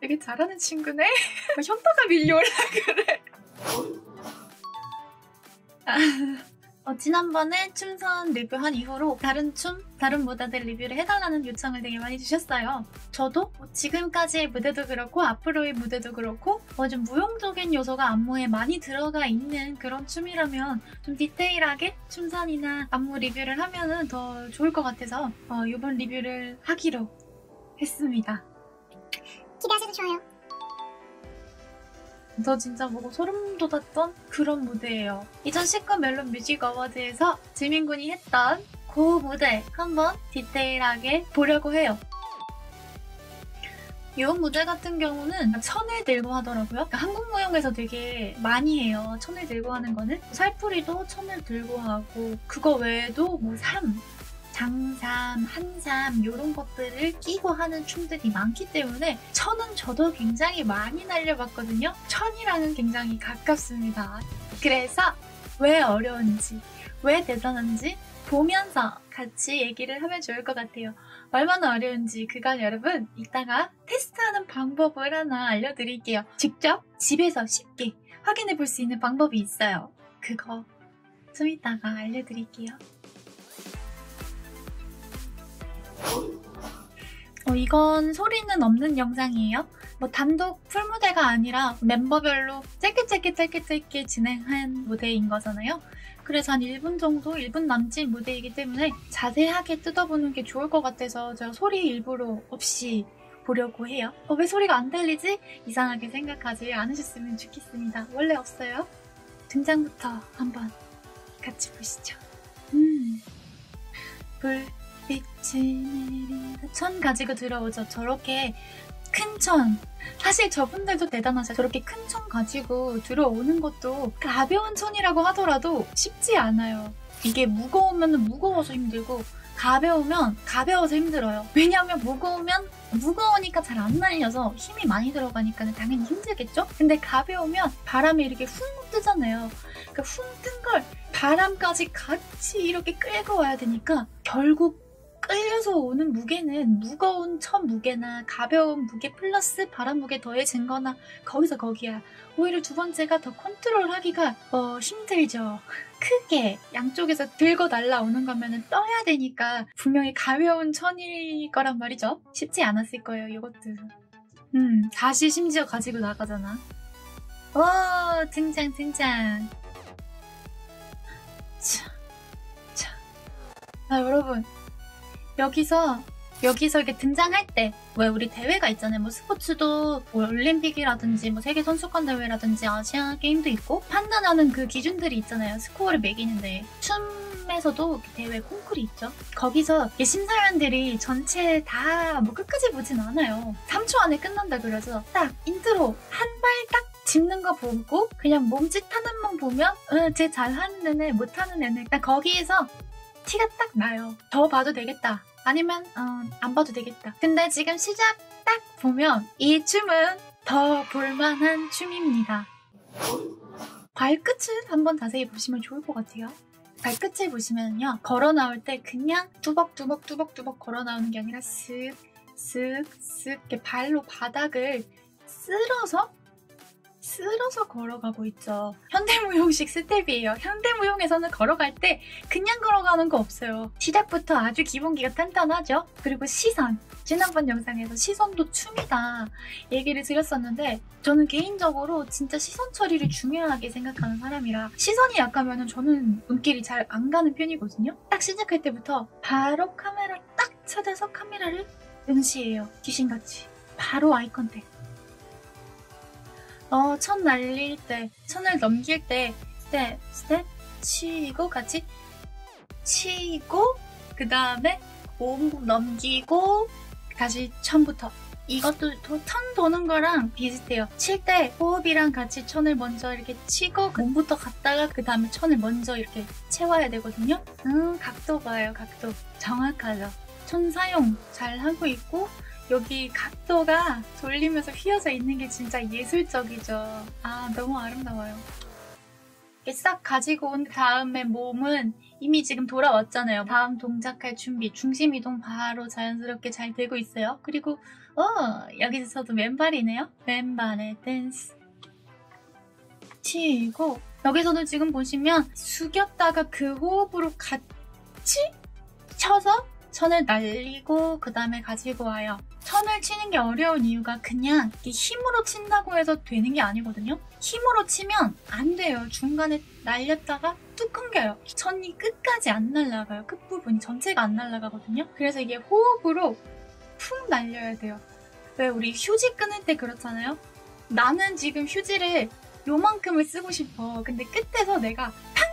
되게 잘하는 친구네? 뭐 현타가 밀려올라 그래. 아, 어, 지난번에 춤선 리뷰한 이후로 다른 춤, 다른 무대들 리뷰를 해달라는 요청을 되게 많이 주셨어요. 저도 뭐 지금까지의 무대도 그렇고 앞으로의 무대도 그렇고 뭐 좀 무용적인 요소가 안무에 많이 들어가 있는 그런 춤이라면 좀 디테일하게 춤선이나 안무 리뷰를 하면은 더 좋을 것 같아서 어, 이번 리뷰를 하기로 했습니다. 기대하셔도 좋아요. 저 진짜 보고 소름 돋았던 그런 무대예요. 2019 멜론 뮤직 어워드에서 지민군이 했던 그 무대 한번 디테일하게 보려고 해요. 이 무대 같은 경우는 천을 들고 하더라고요. 그러니까 한국 무용에서 되게 많이 해요. 천을 들고 하는 거는 살풀이도 천을 들고 하고 그거 외에도 뭐 삼, 장삼, 한삼 이런 것들을 끼고 하는 춤들이 많기 때문에 천은 저도 굉장히 많이 날려봤거든요. 천이랑은 굉장히 가깝습니다. 그래서 왜 어려운지, 왜 대단한지 보면서 같이 얘기를 하면 좋을 것 같아요. 얼마나 어려운지 그건 여러분 이따가 테스트하는 방법을 하나 알려드릴게요. 직접 집에서 쉽게 확인해 볼 수 있는 방법이 있어요. 그거 좀 이따가 알려드릴게요. 어, 이건 소리는 없는 영상이에요. 뭐 단독 풀 무대가 아니라 멤버별로 짧게 짧게 짧게 짧게 진행한 무대인 거잖아요. 그래서 한 1분 정도, 1분 남짓 무대이기 때문에 자세하게 뜯어보는 게 좋을 것 같아서 제가 소리 일부러 없이 보려고 해요. 어, 왜 소리가 안 들리지? 이상하게 생각하지 않으셨으면 좋겠습니다. 원래 없어요. 등장부터 한번 같이 보시죠. 음, 불 빛이 내린다. 천 가지고 들어오죠. 저렇게 큰 천. 사실 저분들도 대단하세요. 저렇게 큰 천 가지고 들어오는 것도 가벼운 천이라고 하더라도 쉽지 않아요. 이게 무거우면 무거워서 힘들고 가벼우면 가벼워서 힘들어요. 왜냐하면 무거우면 무거우니까 잘 안 날려서 힘이 많이 들어가니까 당연히 힘들겠죠? 근데 가벼우면 바람이 이렇게 훅 뜨잖아요. 그러니까 훅 뜬 걸 바람까지 같이 이렇게 끌고 와야 되니까 결국 끌려서 오는 무게는 무거운 천 무게나 가벼운 무게 플러스 바람 무게 더해진 거나 거기서 거기야. 오히려 두 번째가 더 컨트롤하기가 어, 힘들죠. 크게 양쪽에서 들고 날라오는 거면은 떠야 되니까 분명히 가벼운 천일 거란 말이죠. 쉽지 않았을 거예요, 이것도. 음, 다시 심지어 가지고 나가잖아. 오, 등장, 등장. 자, 자. 아, 여러분. 여기서 여기서 이렇게 등장할 때 왜 우리 대회가 있잖아요. 뭐 스포츠도 뭐 올림픽이라든지 뭐 세계 선수권 대회라든지 아시아 게임도 있고 판단하는 그 기준들이 있잖아요. 스코어를 매기는데 춤에서도 대회 콩쿨이 있죠. 거기서 심사위원들이 전체 다 뭐 끝까지 보진 않아요. 3초 안에 끝난다 그래서 딱 인트로 한 발딱 짚는 거 보고 그냥 몸짓 하는 만 보면 어, 쟤 잘하는 애네 못하는 애네 딱 거기에서 티가 딱 나요. 더 봐도 되겠다. 아니면 어, 안 봐도 되겠다. 근데 지금 시작 딱 보면 이 춤은 더 볼만한 춤입니다. 발끝을 한번 자세히 보시면 좋을 것 같아요. 발끝을 보시면요. 걸어 나올 때 그냥 뚜벅뚜벅뚜벅뚜벅 걸어 나오는 게 아니라 쓱 이렇게 발로 바닥을 쓸어서 쓸어서 걸어가고 있죠. 현대무용식 스텝이에요. 현대무용에서는 걸어갈 때 그냥 걸어가는 거 없어요. 시작부터 아주 기본기가 탄탄하죠. 그리고 시선. 지난번 영상에서 시선도 춤이다 얘기를 드렸었는데 저는 개인적으로 진짜 시선 처리를 중요하게 생각하는 사람이라 시선이 약하면 저는 눈길이 잘 안 가는 편이거든요. 딱 시작할 때부터 바로 카메라 딱 찾아서 카메라를 응시해요. 귀신같이. 바로 아이 컨택. 어, 천 날릴 때, 천을 넘길 때, 스텝, 스텝, 치고, 같이 치고, 그 다음에 몸 넘기고, 다시 천부터. 이것도 도, 천 도는 거랑 비슷해요. 칠 때 호흡이랑 같이 천을 먼저 이렇게 치고, 몸부터 갔다가 그 다음에 천을 먼저 이렇게 채워야 되거든요. 음, 각도 봐요, 각도. 정확하죠. 천 사용 잘 하고 있고, 여기 각도가 돌리면서 휘어져 있는 게 진짜 예술적이죠. 아, 너무 아름다워요. 싹 가지고 온 다음에 몸은 이미 지금 돌아왔잖아요. 다음 동작할 준비, 중심 이동 바로 자연스럽게 잘 되고 있어요. 그리고 어 여기서도 왼발이네요. 왼발에 댄스 치고 여기서도 지금 보시면 숙였다가 그 호흡으로 같이 쳐서 천을 날리고 그 다음에 가지고 와요. 천을 치는 게 어려운 이유가 그냥 힘으로 친다고 해서 되는 게 아니거든요. 힘으로 치면 안 돼요. 중간에 날렸다가 뚝 끊겨요. 천이 끝까지 안 날아가요. 끝부분이 전체가 안 날아가거든요. 그래서 이게 호흡으로 푹 날려야 돼요. 왜 우리 휴지 끊을 때 그렇잖아요. 나는 지금 휴지를 요만큼을 쓰고 싶어. 근데 끝에서 내가 팡!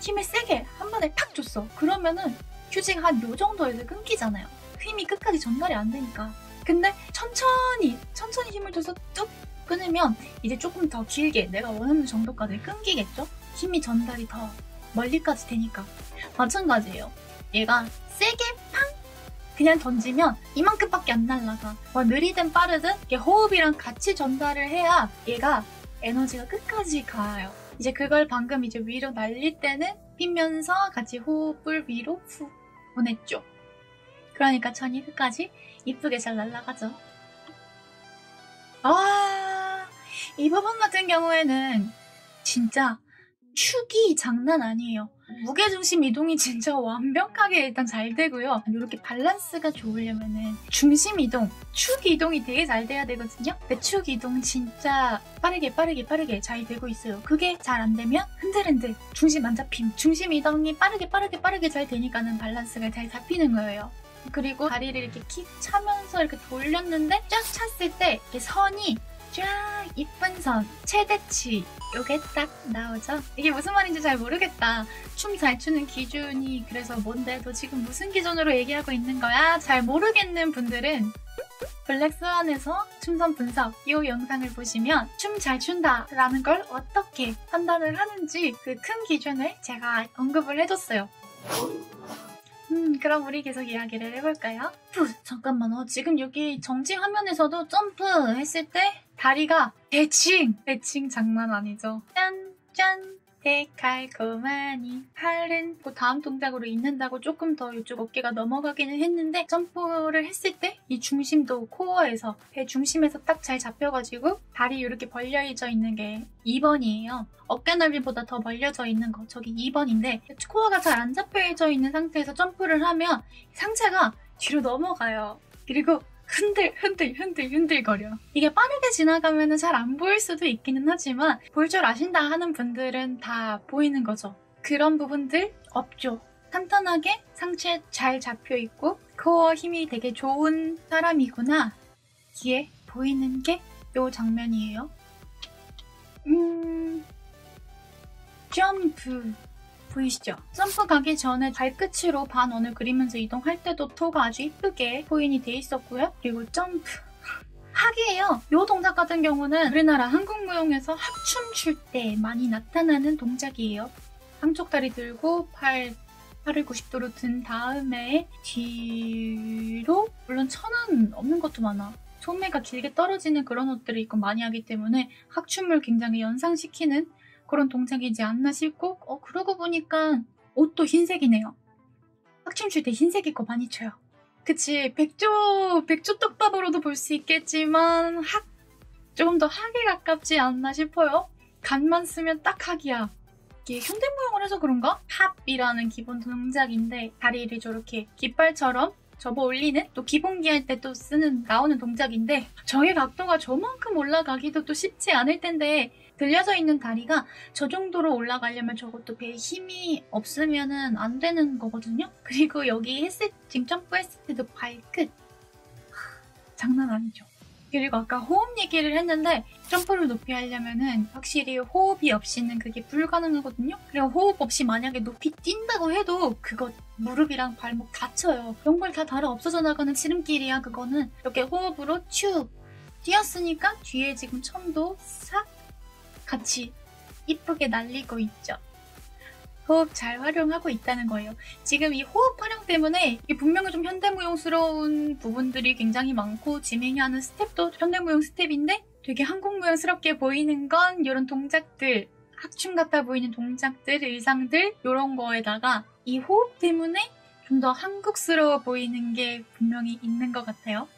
힘을 세게 한 번에 팍 줬어. 그러면은 휴지가 한 요 정도에서 끊기잖아요. 힘이 끝까지 전달이 안 되니까. 근데 천천히, 천천히 힘을 줘서 뚝 끊으면 이제 조금 더 길게 내가 원하는 정도까지 끊기겠죠? 힘이 전달이 더 멀리까지 되니까. 마찬가지예요. 얘가 세게 팡! 그냥 던지면 이만큼밖에 안 날라가. 뭐 느리든 빠르든 이게 호흡이랑 같이 전달을 해야 얘가 에너지가 끝까지 가요. 이제 그걸 방금 이제 위로 날릴 때는 피면서 같이 호흡을 위로 후 보냈죠. 그러니까 천이 끝까지 이쁘게 잘 날아가죠. 아, 이 부분 같은 경우에는 진짜 축이 장난 아니에요. 무게중심 이동이 진짜 완벽하게 일단 잘 되고요. 이렇게 밸런스가 좋으려면은 중심 이동, 축 이동이 되게 잘 돼야 되거든요. 근축 이동 진짜 빠르게 빠르게 빠르게 잘 되고 있어요. 그게 잘 안 되면 흔들흔들 중심 안 잡힘. 중심 이동이 빠르게 빠르게 빠르게 잘 되니까는 밸런스가 잘 잡히는 거예요. 그리고 다리를 이렇게 킥 차면서 이렇게 돌렸는데 쫙 찼을 때 이렇게 선이 쫙 이쁜 선, 최대치 요게 딱 나오죠? 이게 무슨 말인지 잘 모르겠다. 춤 잘 추는 기준이 그래서 뭔데 너 지금 무슨 기준으로 얘기하고 있는 거야? 잘 모르겠는 분들은 블랙스완에서 춤선 분석 이 영상을 보시면 춤 잘 춘다 라는 걸 어떻게 판단을 하는지 그 큰 기준을 제가 언급을 해줬어요. 음, 그럼 우리 계속 이야기를 해볼까요? 푸, 잠깐만, 어, 지금 여기 정지 화면에서도 점프 했을 때 다리가 대칭! 대칭 장난 아니죠? 짠! 짠! 데칼코마니 팔은 그 다음 동작으로 있는다고 조금 더 이쪽 어깨가 넘어가기는 했는데 점프를 했을 때 이 중심도 코어에서 배 중심에서 딱 잘 잡혀가지고 다리 이렇게 벌려져 있는 게 2번이에요. 어깨 넓이보다 더 벌려져 있는 거 저기 2번인데 코어가 잘 안 잡혀져 있는 상태에서 점프를 하면 상체가 뒤로 넘어가요. 그리고 흔들 흔들 흔들 흔들거려. 이게 빠르게 지나가면 잘 안 보일 수도 있기는 하지만 볼 줄 아신다 하는 분들은 다 보이는 거죠. 그런 부분들 없죠. 간단하게 상체 잘 잡혀 있고 코어 힘이 되게 좋은 사람이구나. 이게 보이는 게 요 장면이에요. 음, 점프. 보이시죠? 점프 가기 전에 발끝으로 반원을 그리면서 이동할 때도 토가 아주 이쁘게 포인이 돼 있었고요. 그리고 점프. 하기예요. 이 동작 같은 경우는 우리나라 한국무용에서 합춤 출 때 많이 나타나는 동작이에요. 한쪽 다리 들고 팔, 팔을 90도로 든 다음에 뒤로 물론 천은 없는 것도 많아. 소매가 길게 떨어지는 그런 옷들을 입고 많이 하기 때문에 학춤을 굉장히 연상시키는 그런 동작이지 않나 싶고 어 그러고 보니까 옷도 흰색이네요. 학춤출 때 흰색 입고 많이 춰요. 그치 백조 백조 떡밥으로도 볼 수 있겠지만 학 조금 더 학에 가깝지 않나 싶어요. 간만 쓰면 딱 학이야. 이게 현대무용을 해서 그런가? 합이라는 기본 동작인데 다리를 저렇게 깃발처럼 접어 올리는 또 기본기 할 때 또 쓰는 나오는 동작인데 저의 각도가 저만큼 올라가기도 또 쉽지 않을 텐데 들려져 있는 다리가 저 정도로 올라가려면 저것도 배에 힘이 없으면 안 되는 거거든요. 그리고 여기 했을 지금 점프했을 때도 발끝 장난 아니죠. 그리고 아까 호흡 얘기를 했는데 점프를 높이 하려면은 확실히 호흡이 없이는 그게 불가능하거든요. 그리고 호흡 없이 만약에 높이 뛴다고 해도 그거 무릎이랑 발목 다쳐요. 연골 다 달아 없어져 나가는 지름길이야 그거는. 이렇게 호흡으로 쭉 뛰었으니까 뒤에 지금 천도 싹 같이 이쁘게 날리고 있죠. 호흡 잘 활용하고 있다는 거예요. 지금 이 호흡 활용 때문에 분명히 좀 현대무용스러운 부분들이 굉장히 많고 지민이 하는 스텝도 현대무용 스텝인데 되게 한국무용스럽게 보이는 건 이런 동작들 합춤 같아 보이는 동작들, 의상들 이런 거에다가 이 호흡 때문에 좀 더 한국스러워 보이는 게 분명히 있는 것 같아요.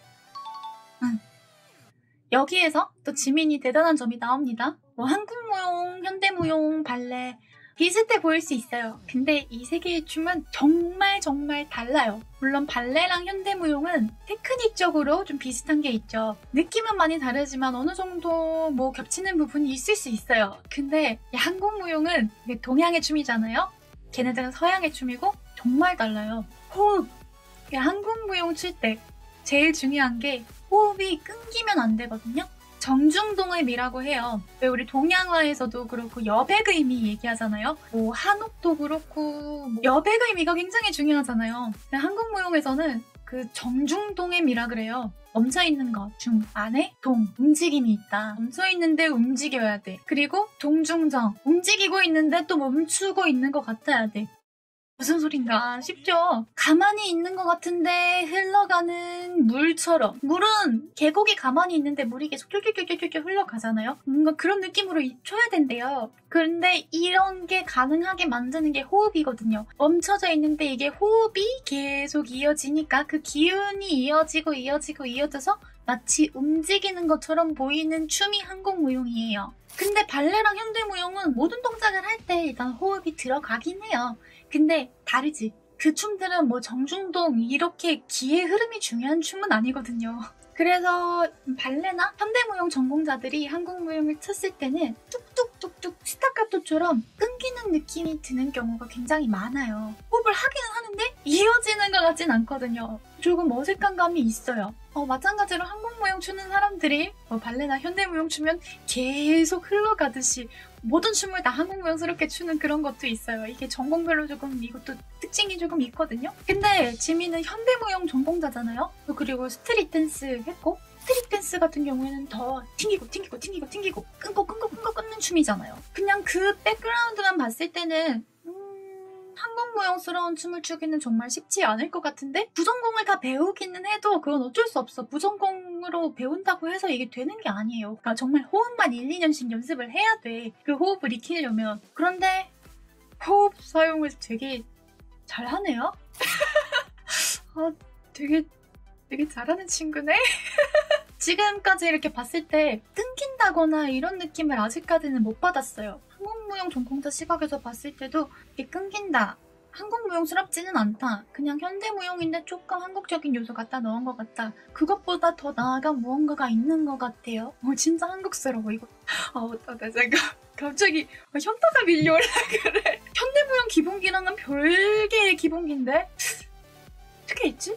음. 여기에서 또 지민이 대단한 점이 나옵니다. 뭐 한국 무용, 현대 무용, 발레 비슷해 보일 수 있어요. 근데 이 세 개의 춤은 정말 정말 달라요. 물론 발레랑 현대무용은 테크닉적으로 좀 비슷한 게 있죠. 느낌은 많이 다르지만 어느 정도 뭐 겹치는 부분이 있을 수 있어요. 근데 한국무용은 동양의 춤이잖아요. 걔네들은 서양의 춤이고 정말 달라요. 호흡! 한국무용 출 때 제일 중요한 게 호흡이 끊기면 안 되거든요. 정중동의 미라고 해요. 왜 우리 동양화에서도 그렇고 여백의미 얘기하잖아요. 뭐 한옥도 그렇고 뭐 여백의미가 굉장히 중요하잖아요. 한국 무용에서는 그 정중동의 미라 그래요. 멈춰 있는 것, 중, 안에, 동, 움직임이 있다. 멈춰 있는데 움직여야 돼. 그리고 동중정, 움직이고 있는데 또 멈추고 있는 것 같아야 돼. 무슨 소린가 싶죠? 가만히 있는 것 같은데 흘러가는 물처럼. 물은 계곡이 가만히 있는데 물이 계속 쫄쫄쫄쫄쫄 흘러가잖아요? 뭔가 그런 느낌으로 쳐야 된대요. 그런데 이런 게 가능하게 만드는 게 호흡이거든요. 멈춰져 있는데 이게 호흡이 계속 이어지니까 그 기운이 이어지고 이어지고 이어져서 마치 움직이는 것처럼 보이는 춤이 한국무용이에요. 근데 발레랑 현대무용은 모든 동작을 할 때 일단 호흡이 들어가긴 해요. 근데 다르지. 그 춤들은 뭐 정중동 이렇게 기의 흐름이 중요한 춤은 아니거든요. 그래서 발레나 현대무용 전공자들이 한국무용을 쳤을 때는 뚝뚝뚝뚝 스타카토처럼 끊기는 느낌이 드는 경우가 굉장히 많아요. 호흡을 하기는 하는데 이어지는 것 같진 않거든요. 조금 어색한 감이 있어요. 어, 마찬가지로 한국무용 추는 사람들이 뭐 발레나 현대무용 추면 계속 흘러가듯이 모든 춤을 다 한국무용스럽게 추는 그런 것도 있어요. 이게 전공별로 조금 이것도 특징이 조금 있거든요. 근데 지민은 현대무용 전공자잖아요. 그리고 street dance 했고 street dance 같은 경우에는 더 튕기고 튕기고 튕기고 튕기고 끊고 끊고 끊고 끊는 춤이잖아요. 그냥 그 백그라운드만 봤을 때는 한국무용스러운 춤을 추기는 정말 쉽지 않을 것 같은데 부전공을 다 배우기는 해도 그건 어쩔 수 없어. 부전공 으로 배운다고 해서 이게 되는 게 아니에요. 그러니까 정말 호흡만 1, 2년씩 연습을 해야 돼. 그 호흡을 익히려면. 그런데 호흡 사용을 되게 잘하네요. 아, 되게 되게 잘하는 친구네. 지금까지 이렇게 봤을 때 끊긴다거나 이런 느낌을 아직까지는 못 받았어요. 한국무용 전공자 시각에서 봤을 때도 이게 끊긴다. 한국무용스럽지는 않다. 그냥 현대무용인데 조금 한국적인 요소 갖다 넣은 것 같다. 그것보다 더 나아간 무언가가 있는 것 같아요. 어, 진짜 한국스러워, 이거. 아, 어떡하 제가 갑자기 현타가 밀려올라 그래. 현대무용 기본기랑은 별개의 기본기인데? 어떻게 했지?